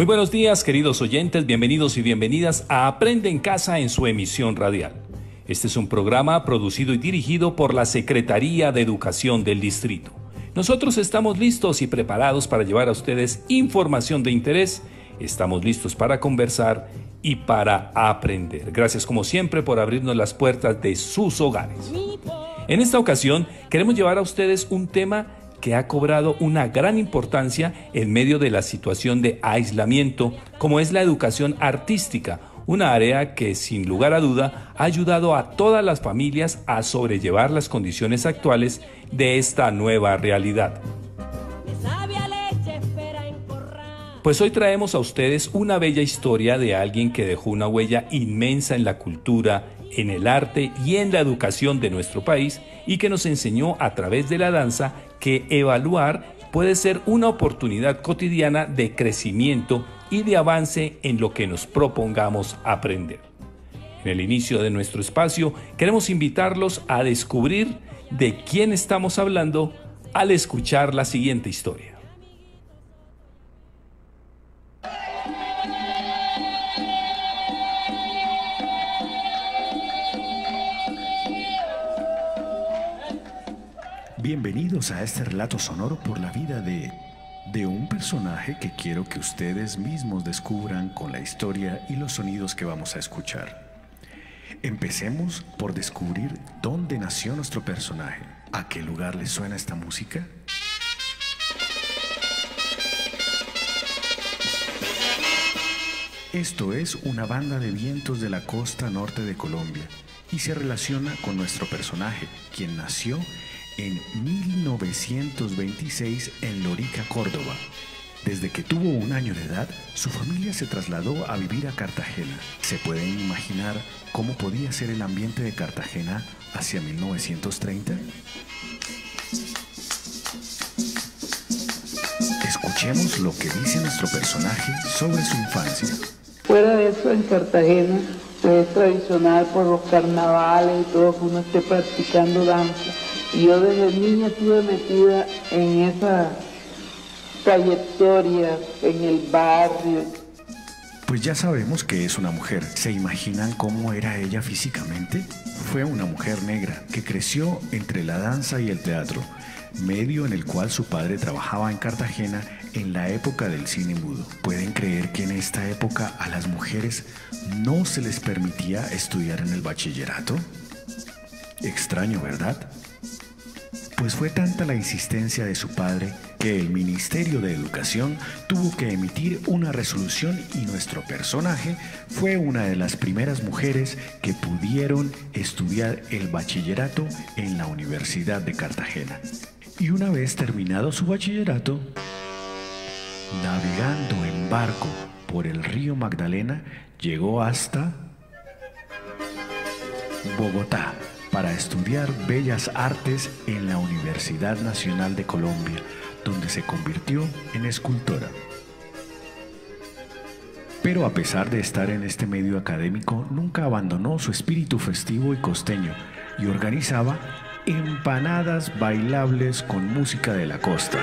Muy buenos días, queridos oyentes, bienvenidos y bienvenidas a Aprende en Casa en su emisión radial. Este es un programa producido y dirigido por la Secretaría de Educación del Distrito. Nosotros estamos listos y preparados para llevar a ustedes información de interés, estamos listos para conversar y para aprender. Gracias como siempre por abrirnos las puertas de sus hogares. En esta ocasión queremos llevar a ustedes un tema que ha cobrado una gran importancia en medio de la situación de aislamiento, como es la educación artística, una área que sin lugar a duda ha ayudado a todas las familias a sobrellevar las condiciones actuales de esta nueva realidad. Pues hoy traemos a ustedes una bella historia de alguien que dejó una huella inmensa en la cultura, en el arte y en la educación de nuestro país y que nos enseñó a través de la danza que evaluar puede ser una oportunidad cotidiana de crecimiento y de avance en lo que nos propongamos aprender. En el inicio de nuestro espacio queremos invitarlos a descubrir de quién estamos hablando al escuchar la siguiente historia. Bienvenidos a este relato sonoro por la vida de de un personaje que quiero que ustedes mismos descubran con la historia y los sonidos que vamos a escuchar. Empecemos por descubrir dónde nació nuestro personaje. ¿A qué lugar le suena esta música? Esto es una banda de vientos de la costa norte de Colombia y se relaciona con nuestro personaje, quien nació en 1926 en Lorica, Córdoba. Desde que tuvo un año de edad, su familia se trasladó a vivir a Cartagena. ¿Se pueden imaginar cómo podía ser el ambiente de Cartagena hacia 1930? Escuchemos lo que dice nuestro personaje sobre su infancia. Fuera de eso, en Cartagena es tradicional por los carnavales y todo uno esté practicando danza yo desde niña estuve metida en esa trayectoria, en el barrio. Pues ya sabemos que es una mujer. ¿Se imaginan cómo era ella físicamente? Fue una mujer negra que creció entre la danza y el teatro, medio en el cual su padre trabajaba en Cartagena en la época del cine mudo. ¿Pueden creer que en esta época a las mujeres no se les permitía estudiar en el bachillerato? Extraño, ¿verdad? Pues fue tanta la insistencia de su padre que el Ministerio de Educación tuvo que emitir una resolución y nuestro personaje fue una de las primeras mujeres que pudieron estudiar el bachillerato en la Universidad de Cartagena. Y una vez terminado su bachillerato, navegando en barco por el río Magdalena, llegó hasta Bogotá para estudiar Bellas Artes en la Universidad Nacional de Colombia, donde se convirtió en escultora. Pero a pesar de estar en este medio académico, nunca abandonó su espíritu festivo y costeño y organizaba empanadas bailables con música de la costa.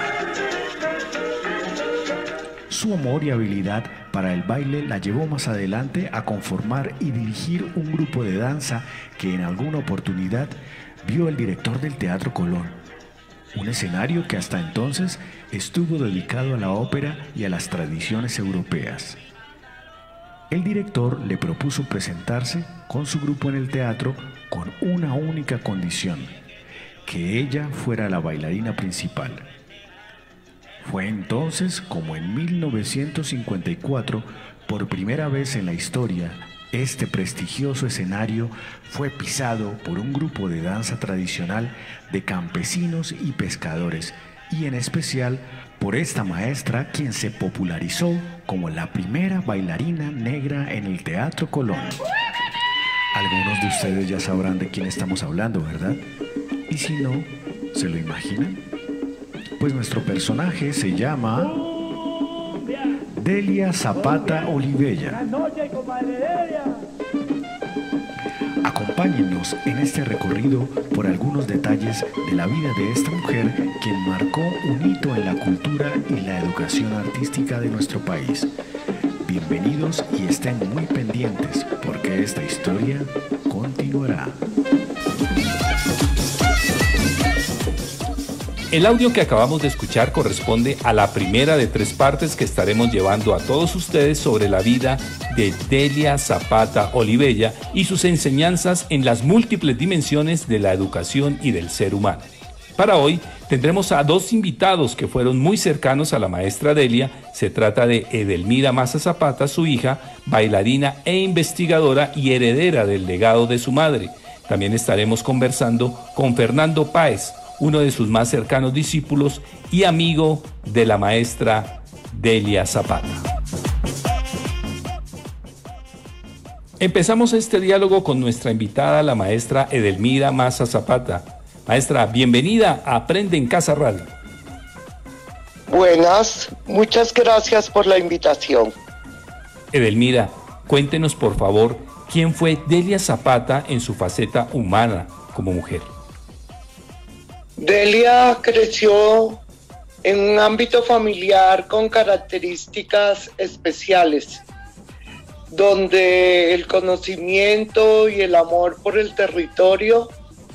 Su amor y habilidad para el baile la llevó más adelante a conformar y dirigir un grupo de danza que en alguna oportunidad vio el director del Teatro Colón, un escenario que hasta entonces estuvo dedicado a la ópera y a las tradiciones europeas. El director le propuso presentarse con su grupo en el teatro con una única condición, que ella fuera la bailarina principal. Fue entonces como en 1954, por primera vez en la historia, este prestigioso escenario fue pisado por un grupo de danza tradicional de campesinos y pescadores, y en especial por esta maestra quien se popularizó como la primera bailarina negra en el Teatro Colón. Algunos de ustedes ya sabrán de quién estamos hablando, ¿verdad? Y si no, ¿se lo imaginan? Pues nuestro personaje se llama Delia Zapata Olivella. Acompáñenos en este recorrido por algunos detalles de la vida de esta mujer quien marcó un hito en la cultura y la educación artística de nuestro país. bienvenidos y estén muy pendientes porque esta historia continuará. El audio que acabamos de escuchar corresponde a la primera de tres partes que estaremos llevando a todos ustedes sobre la vida de Delia Zapata Olivella y sus enseñanzas en las múltiples dimensiones de la educación y del ser humano. Para hoy tendremos a dos invitados que fueron muy cercanos a la maestra Delia. Se trata de Edelmira Maza Zapata, su hija, bailarina e investigadora y heredera del legado de su madre. También estaremos conversando con Fernando Páez, uno de sus más cercanos discípulos y amigo de la maestra Delia Zapata. Empezamos este diálogo con nuestra invitada, la maestra Edelmira Maza Zapata. Maestra, bienvenida a Aprende en Casa Radio. Buenas, muchas gracias por la invitación. Edelmira, cuéntenos por favor quién fue Delia Zapata en su faceta humana como mujer. Delia creció en un ámbito familiar con características especiales, donde el conocimiento y el amor por el territorio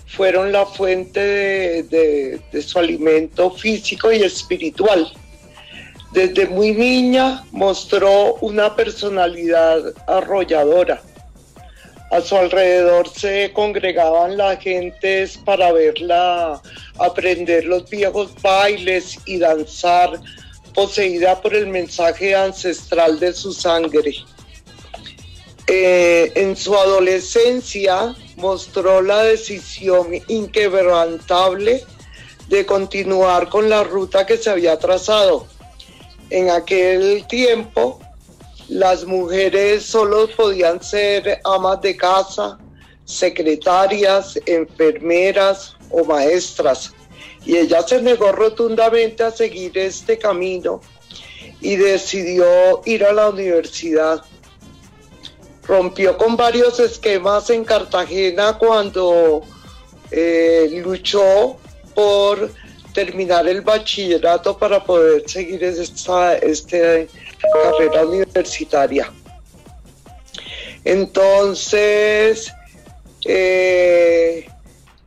fueron la fuente de, su alimento físico y espiritual. Desde muy niña mostró una personalidad arrolladora a su alrededor se congregaban las gentes para verla aprender los viejos bailes y danzar, poseída por el mensaje ancestral de su sangre. Eh, en su adolescencia mostró la decisión inquebrantable de continuar con la ruta que se había trazado. En aquel tiempo las mujeres solo podían ser amas de casa, secretarias, enfermeras o maestras. Y ella se negó rotundamente a seguir este camino y decidió ir a la universidad. Rompió con varios esquemas en Cartagena cuando eh, luchó por terminar el bachillerato para poder seguir esta, este carrera universitaria. Entonces, eh,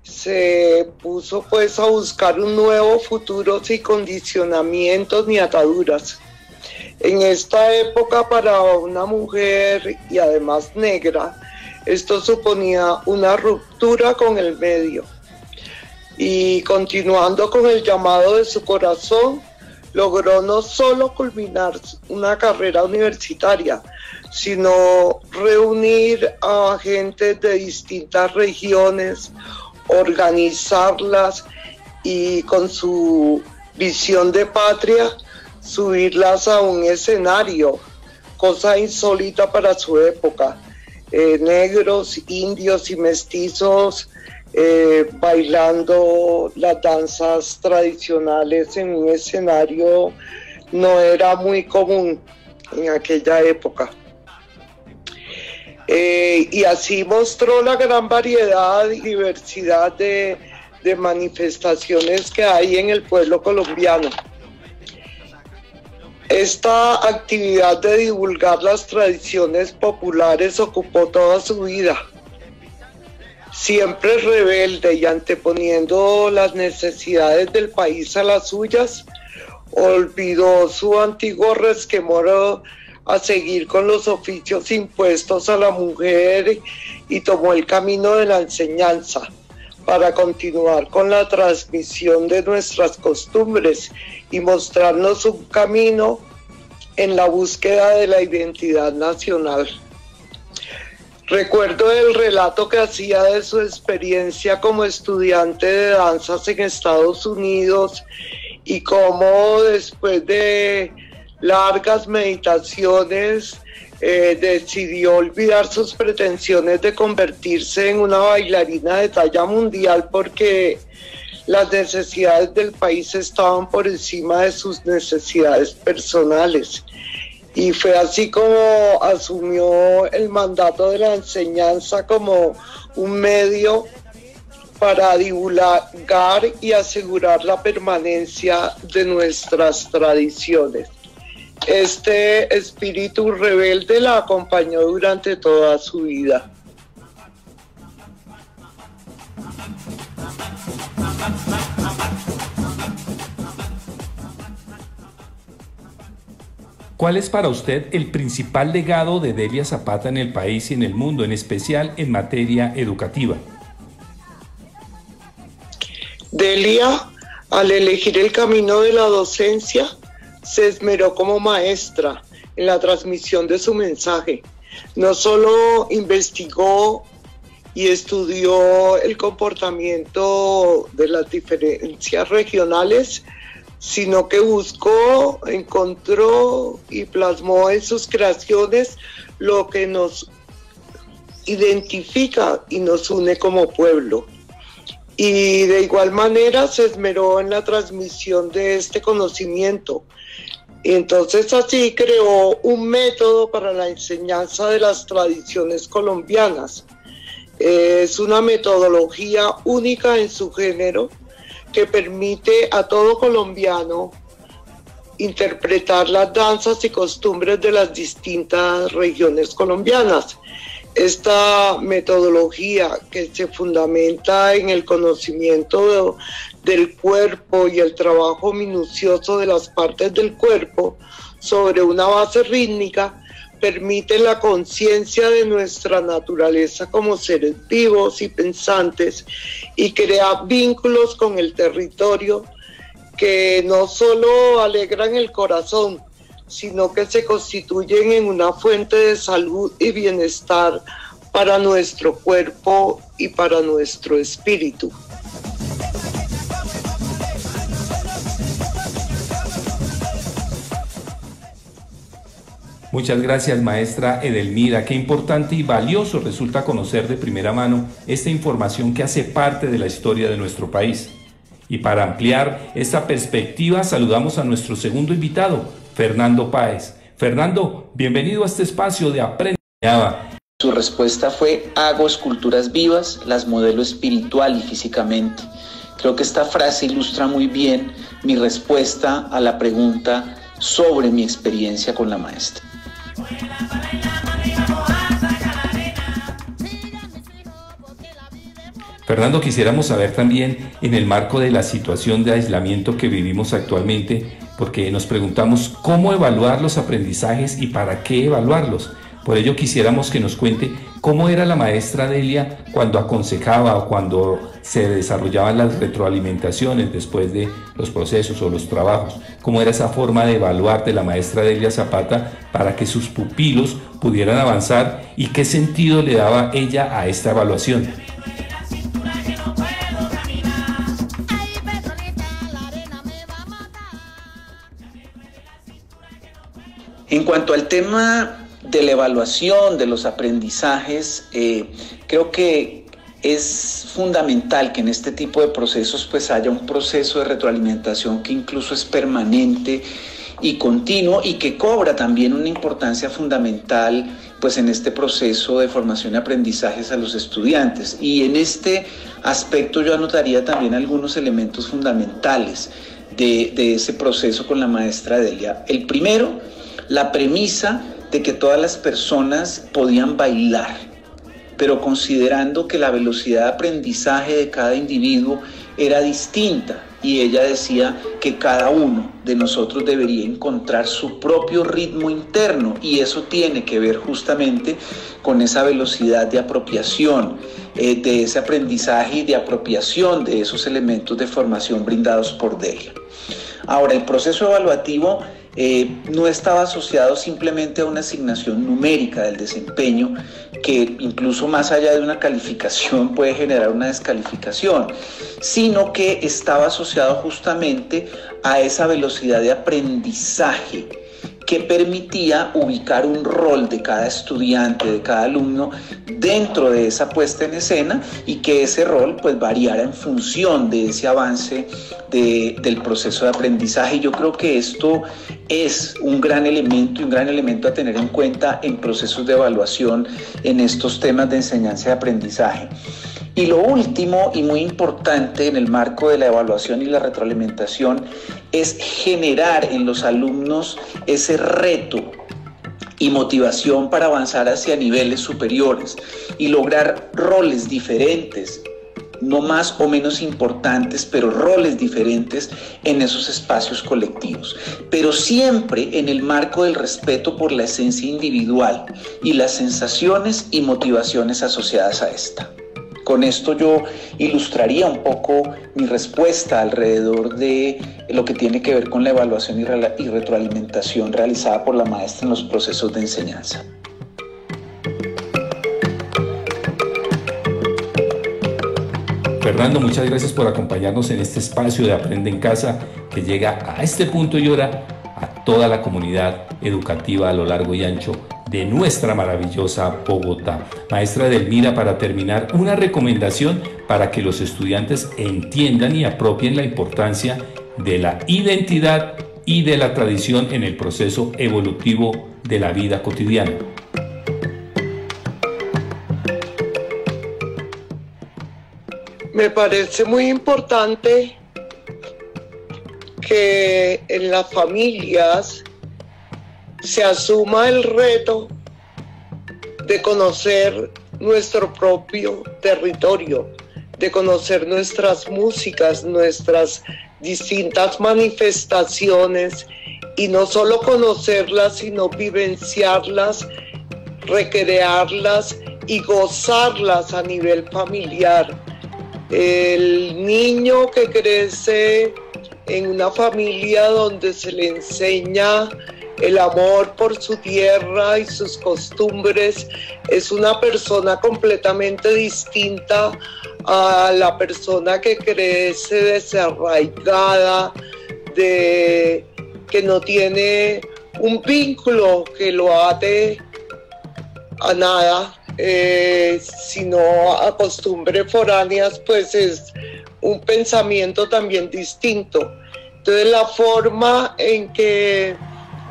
se puso pues a buscar un nuevo futuro sin condicionamientos ni ataduras. En esta época para una mujer y además negra, esto suponía una ruptura con el medio. Y continuando con el llamado de su corazón, logró no solo culminar una carrera universitaria, sino reunir a gente de distintas regiones, organizarlas y con su visión de patria subirlas a un escenario, cosa insólita para su época. Eh, negros, indios y mestizos eh, bailando las danzas tradicionales en un escenario no era muy común en aquella época. Eh, y así mostró la gran variedad y diversidad de, de manifestaciones que hay en el pueblo colombiano. Esta actividad de divulgar las tradiciones populares ocupó toda su vida siempre rebelde y anteponiendo las necesidades del país a las suyas, olvidó su antiguo resquemor a seguir con los oficios impuestos a la mujer y tomó el camino de la enseñanza para continuar con la transmisión de nuestras costumbres y mostrarnos un camino en la búsqueda de la identidad nacional. Recuerdo el relato que hacía de su experiencia como estudiante de danzas en Estados Unidos y cómo después de largas meditaciones eh, decidió olvidar sus pretensiones de convertirse en una bailarina de talla mundial porque las necesidades del país estaban por encima de sus necesidades personales. Y fue así como asumió el mandato de la enseñanza como un medio para divulgar y asegurar la permanencia de nuestras tradiciones. Este espíritu rebelde la acompañó durante toda su vida. ¿Cuál es para usted el principal legado de Delia Zapata en el país y en el mundo, en especial en materia educativa? Delia, al elegir el camino de la docencia, se esmeró como maestra en la transmisión de su mensaje. No solo investigó y estudió el comportamiento de las diferencias regionales, sino que buscó, encontró y plasmó en sus creaciones lo que nos identifica y nos une como pueblo. Y de igual manera se esmeró en la transmisión de este conocimiento. Entonces así creó un método para la enseñanza de las tradiciones colombianas. Es una metodología única en su género que permite a todo colombiano interpretar las danzas y costumbres de las distintas regiones colombianas. Esta metodología que se fundamenta en el conocimiento del cuerpo y el trabajo minucioso de las partes del cuerpo sobre una base rítmica permite la conciencia de nuestra naturaleza como seres vivos y pensantes y crea vínculos con el territorio que no solo alegran el corazón, sino que se constituyen en una fuente de salud y bienestar para nuestro cuerpo y para nuestro espíritu. Muchas gracias maestra Edelmira. Qué importante y valioso resulta conocer de primera mano esta información que hace parte de la historia de nuestro país. Y para ampliar esta perspectiva saludamos a nuestro segundo invitado, Fernando Páez. Fernando, bienvenido a este espacio de Aprende. Su respuesta fue, hago esculturas vivas, las modelo espiritual y físicamente. Creo que esta frase ilustra muy bien mi respuesta a la pregunta sobre mi experiencia con la maestra. Fernando, quisiéramos saber también en el marco de la situación de aislamiento que vivimos actualmente, porque nos preguntamos cómo evaluar los aprendizajes y para qué evaluarlos. Por ello quisiéramos que nos cuente cómo era la maestra Delia cuando aconsejaba o cuando se desarrollaban las retroalimentaciones después de los procesos o los trabajos, cómo era esa forma de evaluar de la maestra Delia Zapata para que sus pupilos pudieran avanzar y qué sentido le daba ella a esta evaluación. En cuanto al tema de la evaluación, de los aprendizajes, eh, creo que es fundamental que en este tipo de procesos pues haya un proceso de retroalimentación que incluso es permanente y continuo y que cobra también una importancia fundamental pues en este proceso de formación y aprendizajes a los estudiantes. Y en este aspecto yo anotaría también algunos elementos fundamentales de, de ese proceso con la maestra Delia. El primero, la premisa de que todas las personas podían bailar, pero considerando que la velocidad de aprendizaje de cada individuo era distinta y ella decía que cada uno de nosotros debería encontrar su propio ritmo interno y eso tiene que ver justamente con esa velocidad de apropiación, eh, de ese aprendizaje y de apropiación de esos elementos de formación brindados por Delia. Ahora, el proceso evaluativo eh, no estaba asociado simplemente a una asignación numérica del desempeño, que incluso más allá de una calificación puede generar una descalificación, sino que estaba asociado justamente a esa velocidad de aprendizaje que permitía ubicar un rol de cada estudiante, de cada alumno dentro de esa puesta en escena y que ese rol pues variara en función de ese avance del proceso de aprendizaje. Yo creo que esto es un gran elemento y un gran elemento a tener en cuenta en procesos de evaluación en estos temas de enseñanza y aprendizaje. Y lo último y muy importante en el marco de la evaluación y la retroalimentación es generar en los alumnos ese reto y motivación para avanzar hacia niveles superiores y lograr roles diferentes, no más o menos importantes, pero roles diferentes en esos espacios colectivos, pero siempre en el marco del respeto por la esencia individual y las sensaciones y motivaciones asociadas a esta. Con esto yo ilustraría un poco mi respuesta alrededor de lo que tiene que ver con la evaluación y, retroalimentación realizada por la maestra en los procesos de enseñanza. Fernando, muchas gracias por acompañarnos en este espacio de Aprende en Casa que llega a este punto y hora a toda la comunidad educativa a lo largo y ancho de nuestra maravillosa Bogotá. Maestra Delmira, para terminar, una recomendación para que los estudiantes entiendan y apropien la importancia de la identidad y de la tradición en el proceso evolutivo de la vida cotidiana. Me parece muy importante que en las familias se asuma el reto de conocer nuestro propio territorio, de conocer nuestras músicas, nuestras distintas manifestaciones y no solo conocerlas, sino vivenciarlas, recrearlas y gozarlas a nivel familiar. El niño que crece en una familia donde se le enseña el amor por su tierra y sus costumbres es una persona completamente distinta a la persona que crece desarraigada, de que no tiene un vínculo que lo ate a nada eh, sino a costumbres foráneas, pues es un pensamiento también distinto. Entonces la forma en que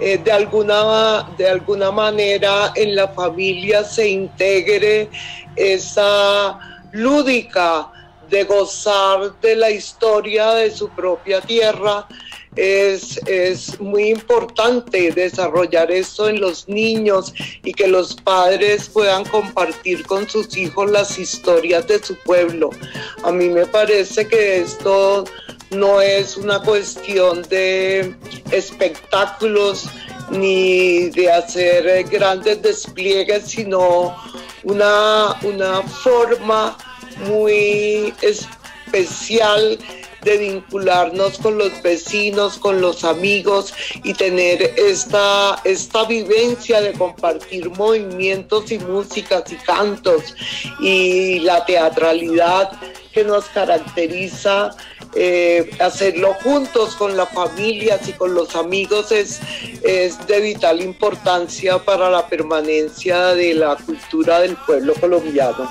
eh, de, alguna, de alguna manera en la familia se integre esa lúdica de gozar de la historia de su propia tierra, es, es, muy importante desarrollar esto en los niños y que los padres puedan compartir con sus hijos las historias de su pueblo. A mí me parece que esto no es una cuestión de espectáculos ni de hacer grandes despliegues, sino una, una forma muy especial de vincularnos con los vecinos, con los amigos y tener esta, esta vivencia de compartir movimientos y músicas y cantos y la teatralidad que nos caracteriza. Eh, hacerlo juntos con las familias y con los amigos es, es de vital importancia para la permanencia de la cultura del pueblo colombiano.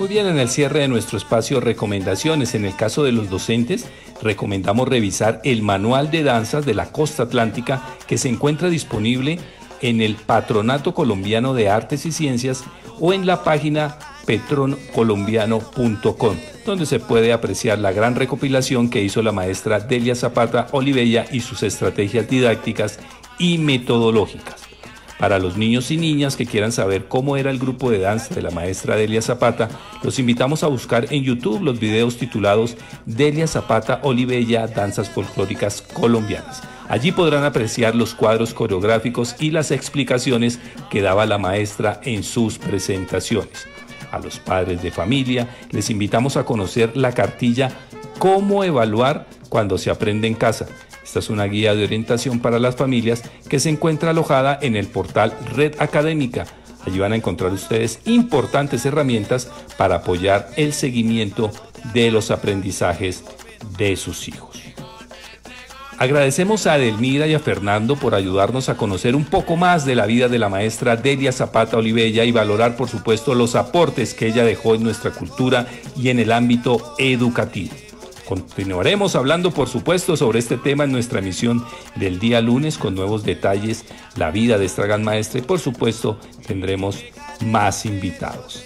Muy bien, en el cierre de nuestro espacio recomendaciones, en el caso de los docentes, recomendamos revisar el manual de danzas de la costa atlántica que se encuentra disponible en el Patronato Colombiano de Artes y Ciencias o en la página petroncolombiano.com, donde se puede apreciar la gran recopilación que hizo la maestra Delia Zapata Olivella y sus estrategias didácticas y metodológicas. Para los niños y niñas que quieran saber cómo era el grupo de danza de la maestra Delia Zapata, los invitamos a buscar en YouTube los videos titulados Delia Zapata Olivella Danzas Folclóricas Colombianas. Allí podrán apreciar los cuadros coreográficos y las explicaciones que daba la maestra en sus presentaciones. A los padres de familia les invitamos a conocer la cartilla Cómo evaluar cuando se aprende en casa esta es una guía de orientación para las familias que se encuentra alojada en el portal Red Académica. Allí van a encontrar ustedes importantes herramientas para apoyar el seguimiento de los aprendizajes de sus hijos. Agradecemos a Adelmira y a Fernando por ayudarnos a conocer un poco más de la vida de la maestra Delia Zapata Olivella y valorar, por supuesto, los aportes que ella dejó en nuestra cultura y en el ámbito educativo. Continuaremos hablando, por supuesto, sobre este tema en nuestra emisión del día lunes con nuevos detalles, la vida de esta gran maestra y, por supuesto, tendremos más invitados.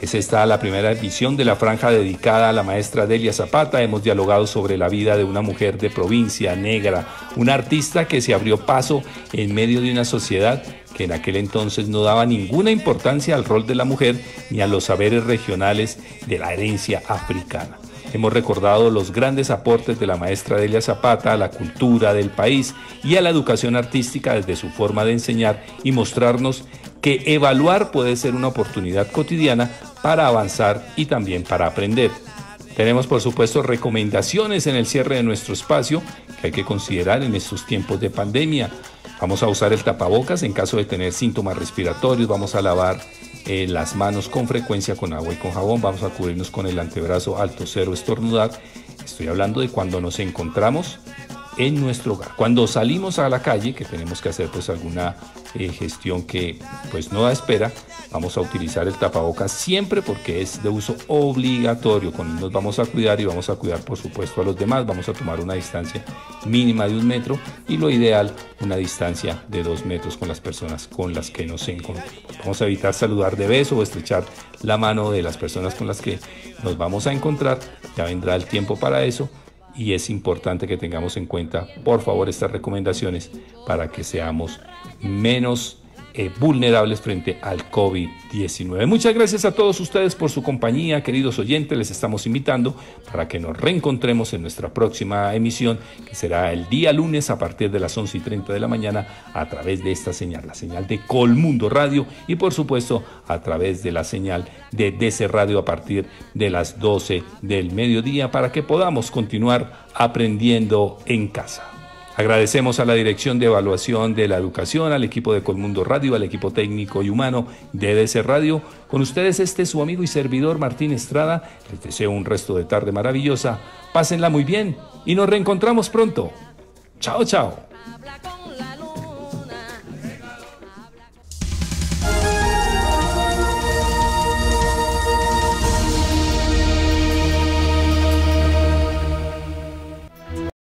Es esta la primera edición de la franja dedicada a la maestra Delia Zapata. Hemos dialogado sobre la vida de una mujer de provincia negra, una artista que se abrió paso en medio de una sociedad que en aquel entonces no daba ninguna importancia al rol de la mujer ni a los saberes regionales de la herencia africana. Hemos recordado los grandes aportes de la maestra Delia Zapata a la cultura del país y a la educación artística desde su forma de enseñar y mostrarnos que evaluar puede ser una oportunidad cotidiana para avanzar y también para aprender. Tenemos por supuesto recomendaciones en el cierre de nuestro espacio que hay que considerar en estos tiempos de pandemia. Vamos a usar el tapabocas en caso de tener síntomas respiratorios, vamos a lavar las manos con frecuencia con agua y con jabón, vamos a cubrirnos con el antebrazo alto cero estornudar. Estoy hablando de cuando nos encontramos en nuestro hogar. Cuando salimos a la calle, que tenemos que hacer pues alguna eh, gestión que pues no da espera, vamos a utilizar el tapabocas siempre porque es de uso obligatorio. Nos vamos a cuidar y vamos a cuidar por supuesto a los demás. Vamos a tomar una distancia mínima de un metro y lo ideal una distancia de dos metros con las personas con las que nos encontramos. Vamos a evitar saludar de beso o estrechar la mano de las personas con las que nos vamos a encontrar. Ya vendrá el tiempo para eso y es importante que tengamos en cuenta, por favor, estas recomendaciones para que seamos menos eh, vulnerables frente al COVID-19. Muchas gracias a todos ustedes por su compañía, queridos oyentes. Les estamos invitando para que nos reencontremos en nuestra próxima emisión, que será el día lunes a partir de las 11 y 30 de la mañana a través de esta señal, la señal de Colmundo Radio y por supuesto a través de la señal de DC Radio a partir de las 12 del mediodía para que podamos continuar aprendiendo en casa. Agradecemos a la Dirección de Evaluación de la Educación, al equipo de Colmundo Radio, al equipo técnico y humano de EDC Radio. Con ustedes este es su amigo y servidor Martín Estrada. Les deseo un resto de tarde maravillosa. Pásenla muy bien y nos reencontramos pronto. Chao, chao.